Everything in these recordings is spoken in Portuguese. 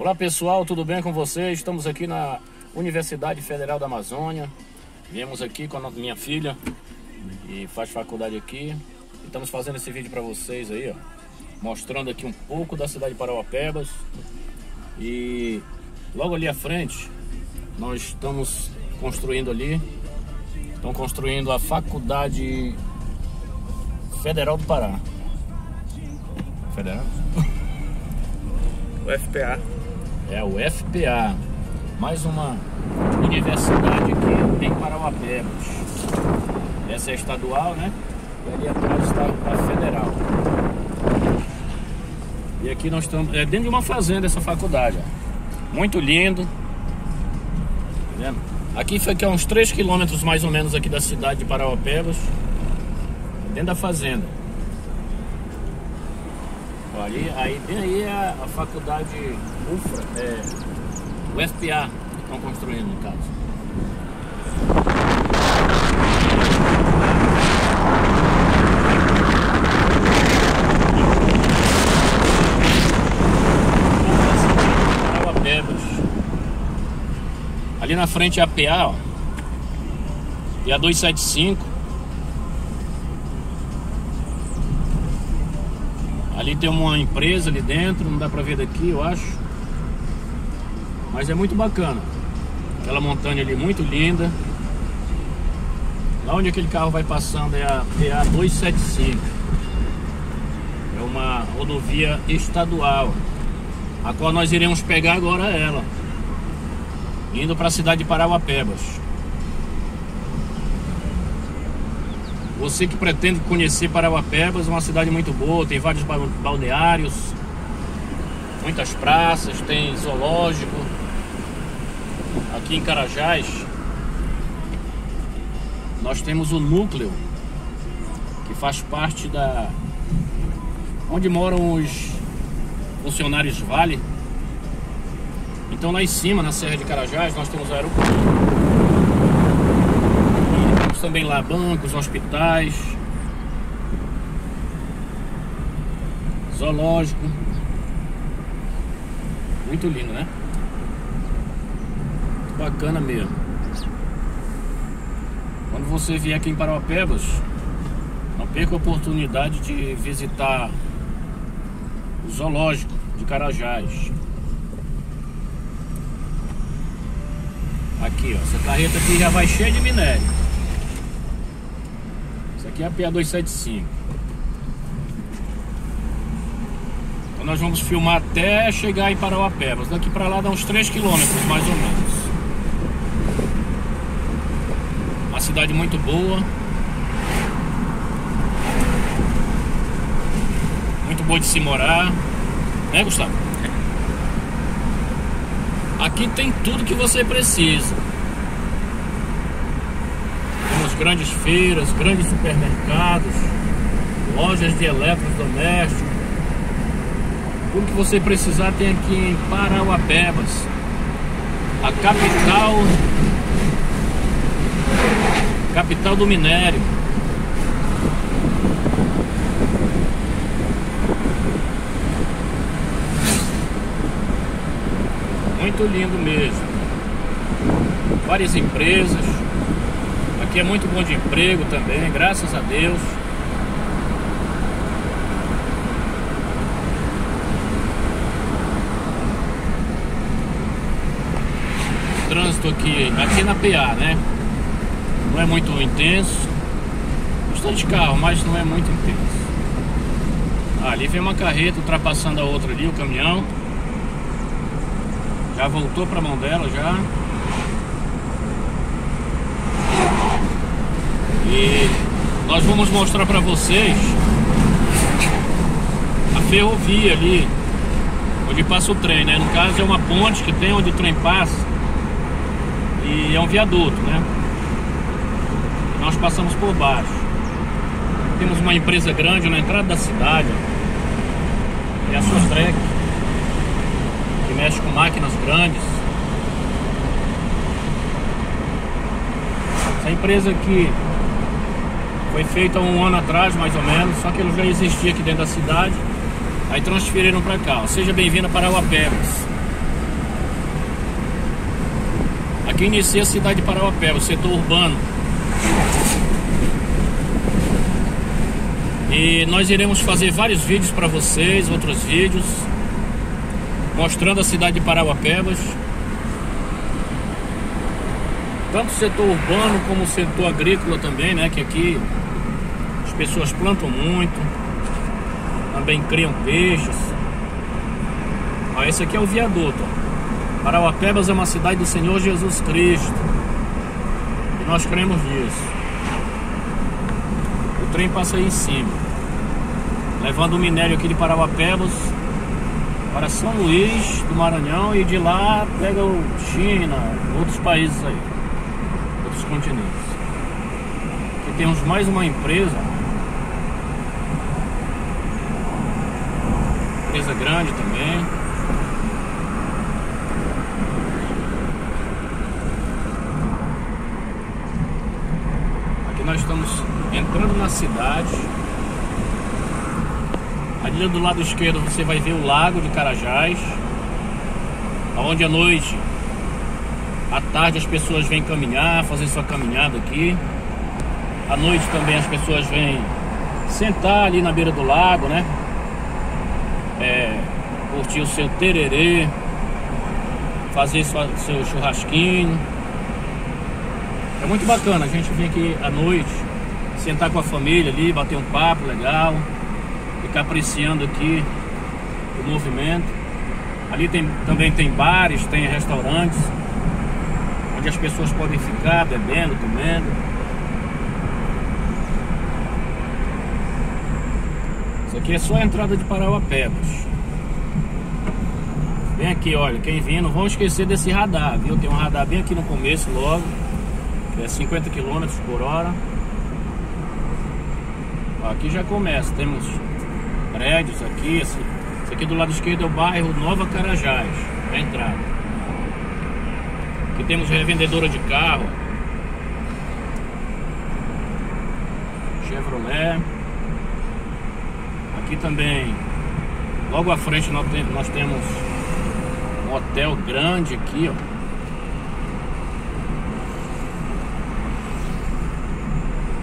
Olá pessoal, tudo bem com vocês? Estamos aqui na Universidade Federal da Amazônia. Viemos aqui com a minha filha e faz faculdade aqui. Estamos fazendo esse vídeo para vocês aí, ó, mostrando aqui um pouco da cidade de Parauapebas. E logo ali à frente, nós estamos construindo ali, estão construindo a Faculdade Federal do Pará. Federal? O FPA. É o FPA, mais uma universidade aqui em Parauapebas. Essa é estadual, né? E ali atrás está a federal. E aqui nós estamos, é dentro de uma fazenda essa faculdade. Ó. Muito lindo. Tá vendo? Aqui fica a uns 3 quilômetros mais ou menos aqui da cidade de Parauapebas. Dentro da fazenda. Ali, aí bem aí a, a faculdade UFRA, é, o FPA estão construindo no caso. Ali na frente é a PA, ó. E a 275. Ali tem uma empresa ali dentro, não dá pra ver daqui, eu acho. Mas é muito bacana. Aquela montanha ali muito linda. Lá onde aquele carro vai passando é a PA 275. É uma rodovia estadual. A qual nós iremos pegar agora ela. Indo para a cidade de Parauapebas. Você que pretende conhecer Parauapebas, é uma cidade muito boa, tem vários balneários, muitas praças, tem zoológico. Aqui em Carajás, nós temos o núcleo, que faz parte da. onde moram os funcionários Vale. Então lá em cima, na Serra de Carajás, nós temos o aeroporto. Também lá bancos, hospitais, zoológico. Muito lindo, né? Bacana mesmo. Quando você vier aqui em Parauapebas, não perca a oportunidade de visitar o zoológico de Carajás. Aqui, ó, essa carreta aqui já vai cheia de minério. Aqui é a PA 275. Então nós vamos filmar até chegar em Parauapebas. Daqui para lá dá uns 3 quilômetros mais ou menos. Uma cidade muito boa. Muito boa de se morar. Né, Gustavo? Aqui tem tudo que você precisa. Grandes feiras, grandes supermercados, lojas de eletrodomésticos. Tudo que você precisar tem aqui em Parauapebas, a capital, capital do minério. muito lindo mesmo. Várias empresas. Aqui é muito bom de emprego também, graças a Deus. Trânsito aqui, aqui na PA, né? Não é muito intenso. Bastante carro, mas não é muito intenso. Ah, ali vem uma carreta ultrapassando a outra ali, o caminhão. Já voltou para a mão dela já. E nós vamos mostrar para vocês a ferrovia ali, onde passa o trem, né? No caso é uma ponte que tem onde o trem passa e é um viaduto, né? Nós passamos por baixo. Temos uma empresa grande na entrada da cidade, é a Sostrec que mexe com máquinas grandes. Essa empresa aqui foi feito há um ano atrás, mais ou menos, só que ele já existia aqui dentro da cidade. Aí transferiram para cá. Seja bem-vindo a Parauapebas. Aqui inicia a cidade de Parauapebas, setor urbano. E nós iremos fazer vários vídeos para vocês, outros vídeos, mostrando a cidade de Parauapebas. Tanto o setor urbano como o setor agrícola também, né? Que aqui as pessoas plantam muito, também criam peixes. Ó, esse aqui é o viaduto. Parauapebas é uma cidade do Senhor Jesus Cristo. E nós cremos nisso. O trem passa aí em cima. Levando o minério aqui de Parauapebas para São Luís do Maranhão e de lá pega o China, outros países aí, continentes. Aqui temos mais uma empresa, empresa grande também. Aqui nós estamos entrando na cidade. Ali do lado esquerdo você vai ver o lago de Carajás, onde à noite, à tarde as pessoas vêm caminhar, fazer sua caminhada aqui. À noite também as pessoas vêm sentar ali na beira do lago, né? É, curtir o seu tererê, fazer sua, seu churrasquinho. É muito bacana a gente vir aqui à noite, sentar com a família ali, bater um papo legal ficar apreciando aqui o movimento. Ali tem, também tem bares, tem restaurantes, onde as pessoas podem ficar bebendo, comendo. Isso aqui é só a entrada de Parauapebas. Vem aqui, olha, quem vem, não vão esquecer desse radar, viu? Tem um radar bem aqui no começo logo, que é 50 km por hora. Aqui já começa, temos prédios aqui. Esse, esse aqui do lado esquerdo é o bairro Nova Carajás, a entrada. Aqui temos revendedora de carro. Chevrolet. Aqui também, logo à frente nós, tem, nós temos um hotel grande aqui, ó.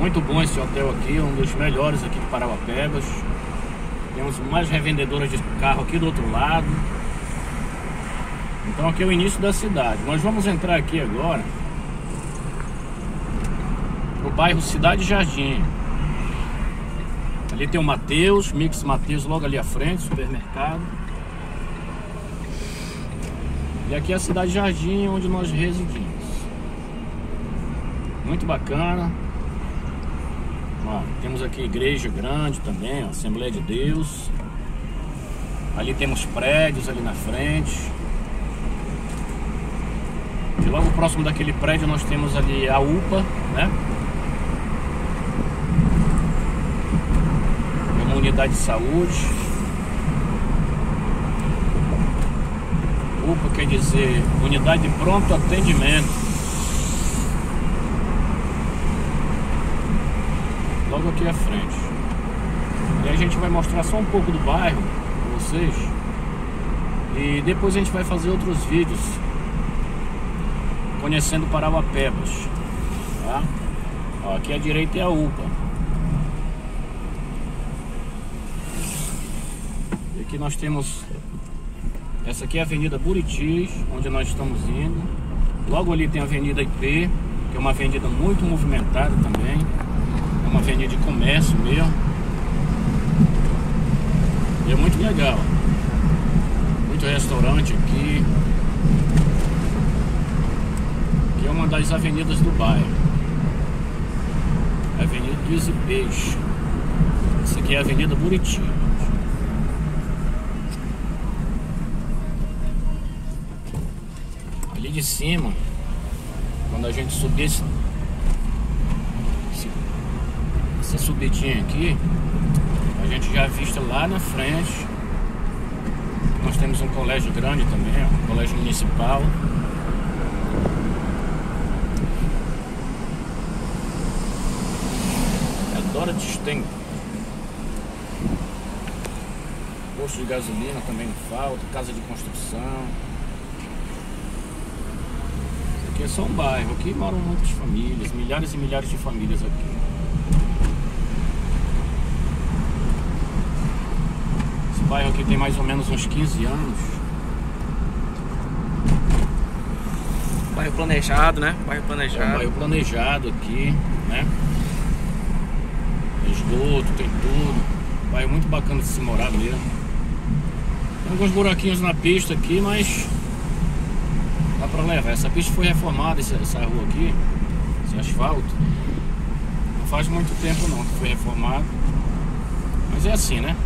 Muito bom esse hotel aqui, um dos melhores aqui de Parauapebas. Temos mais revendedoras de carro aqui do outro lado. Então aqui é o início da cidade. Nós vamos entrar aqui agora no bairro Cidade Jardim. Ali tem o Mateus, Mix Mateus logo ali à frente, supermercado. E aqui é a Cidade Jardim onde nós residimos. Muito bacana. Ó, temos aqui igreja grande também, ó, Assembleia de Deus. Ali temos prédios ali na frente. E logo próximo daquele prédio nós temos ali a UPA, né? É uma unidade de saúde. UPA quer dizer unidade de pronto atendimento. logo aqui à frente. E a gente vai mostrar só um pouco do bairro para vocês. E depois a gente vai fazer outros vídeos conhecendo Parauapebas. Tá? Ó, aqui à direita é a UPA. E aqui nós temos essa aqui é a Avenida Buritis, onde nós estamos indo. Logo ali tem a Avenida IP, que é uma avenida muito movimentada também uma avenida de comércio mesmo. E é muito legal. Muito restaurante aqui. É uma das avenidas do bairro. Avenida dos Ipês. Essa aqui é a Avenida Buriti. Ali de cima, quando a gente subir esse essa subidinha aqui, a gente já vista lá na frente. Nós temos um colégio grande também, um colégio municipal. Adora Sten. Posto de gasolina também não falta, casa de construção. Aqui é só um bairro, aqui moram muitas famílias, milhares e milhares de famílias aqui. Esse bairro aqui tem mais ou menos uns 15 anos. Bairro planejado, né? Bairro É um planejado. bairro planejado aqui, né? Esgoto, tem tudo. Bairro muito bacana se morar mesmo. Tem alguns buraquinhos na pista aqui, mas dá pra levar. Essa pista foi reformada, essa, essa rua aqui, esse asfalto. Não faz muito tempo não que foi reformado. Mas é assim, né?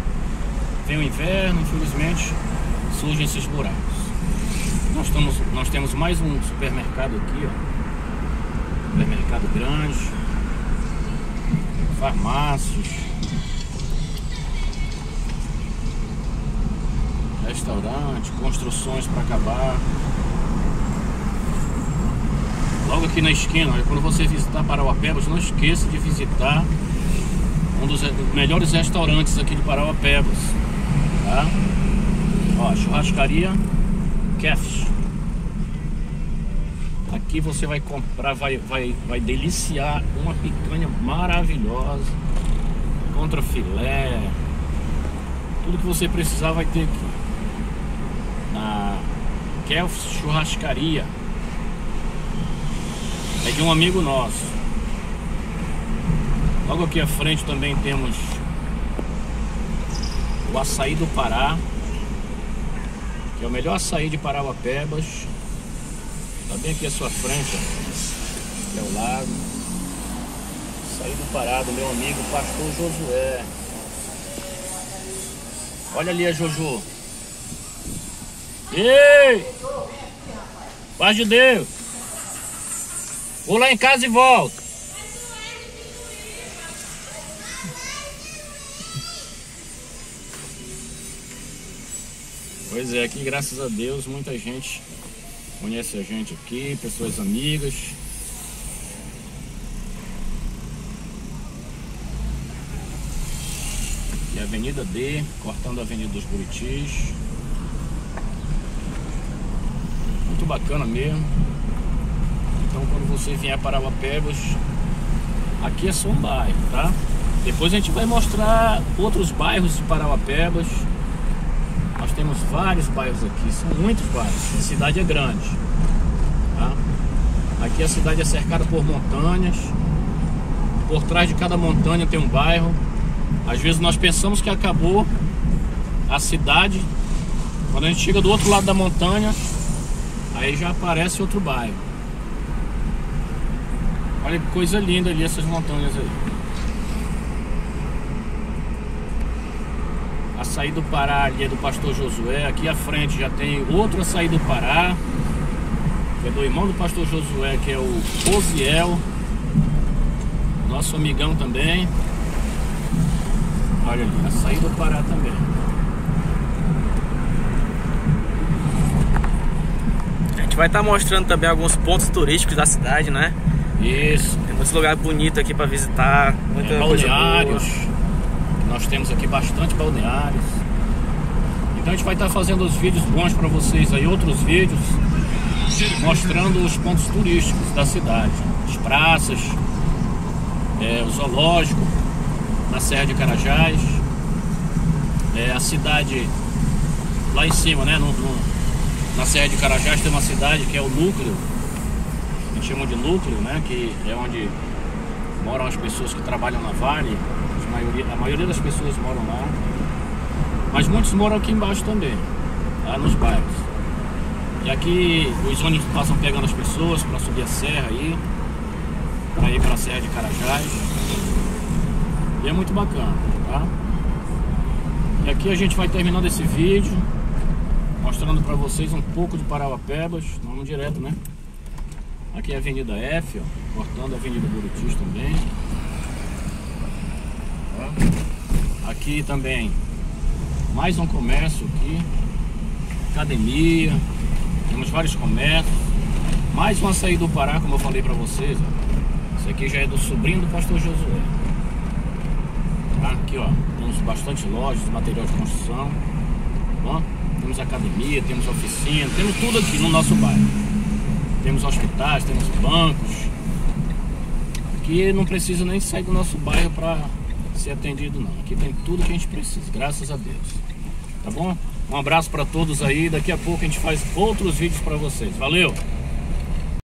Vem o inverno, infelizmente, surgem esses buracos. Nós, estamos, nós temos mais um supermercado aqui, ó. Supermercado grande. Farmácias. Restaurante, construções para acabar. Logo aqui na esquina, olha, quando você visitar Parauapebas, não esqueça de visitar um dos melhores restaurantes aqui de Parauapebas. Tá? Ó, churrascaria Kefs. Aqui você vai comprar, vai, vai, vai deliciar uma picanha maravilhosa, contra filé, tudo que você precisar vai ter aqui. Na Kefs Churrascaria. É de um amigo nosso. Logo aqui à frente também temos o açaí do Pará, que é o melhor açaí de Parauapebas. Bem aqui à sua frente, ó. Aqui ao lado. Açaí do Pará, do meu amigo Pastor Josué. Olha ali a Jojo. Ei! Paz de Deus! Vou lá em casa e volto. Pois é, aqui graças a Deus muita gente conhece a gente aqui, pessoas amigas. E a Avenida D, cortando a Avenida dos Buritis. Muito bacana mesmo. Então quando você vier para Parauapebas, aqui é só um bairro, tá? Depois a gente vai mostrar outros bairros de Parauapebas. Temos vários bairros aqui, são muitos bairros. A cidade é grande. Tá? Aqui a cidade é cercada por montanhas. Por trás de cada montanha tem um bairro. Às vezes nós pensamos que acabou a cidade. Quando a gente chega do outro lado da montanha, aí já aparece outro bairro. Olha que coisa linda ali essas montanhas aí. Açaí do Pará ali é do pastor Josué. Aqui à frente já tem outro açaí do Pará. Que é do irmão do pastor Josué, que é o Osiel. Nosso amigão também. Olha ali, açaí do Pará também. A gente vai estar mostrando também alguns pontos turísticos da cidade, né? Isso. Tem muitos lugares bonitos aqui para visitar, muita É, coisa balneários. boa. Nós temos aqui bastante balneários. Então a gente vai estar fazendo os vídeos bons para vocês aí, outros vídeos mostrando os pontos turísticos da cidade, as praças, é, o zoológico na Serra de Carajás, é, a cidade lá em cima, né? no- no- na Serra de Carajás tem uma cidade que é o núcleo, a gente chama de núcleo, né? Que é onde moram as pessoas que trabalham na Vale, maioria, a maioria das pessoas moram lá, mas muitos moram aqui embaixo também, lá nos bairros. E aqui os ônibus passam pegando as pessoas para subir a serra aí, para ir para a Serra de Carajás. E é muito bacana, tá? E aqui a gente vai terminando esse vídeo, mostrando para vocês um pouco de Parauapebas, vamos direto, né? Aqui é a Avenida F, ó, cortando a Avenida Buritis também. Ó. Aqui também mais um comércio aqui, academia, temos vários comércios. Mais uma saída do Pará, como eu falei para vocês. Ó. Esse aqui já é do sobrinho do pastor Josué. Tá? Aqui ó, temos bastante lojas, material de construção. Ó, temos academia, temos oficina, temos tudo aqui no nosso bairro. temos hospitais, temos bancos. Aqui não precisa nem sair do nosso bairro para ser atendido não. Aqui tem tudo que a gente precisa, graças a Deus. Tá bom? Um abraço para todos aí. Daqui a pouco a gente faz outros vídeos para vocês. Valeu!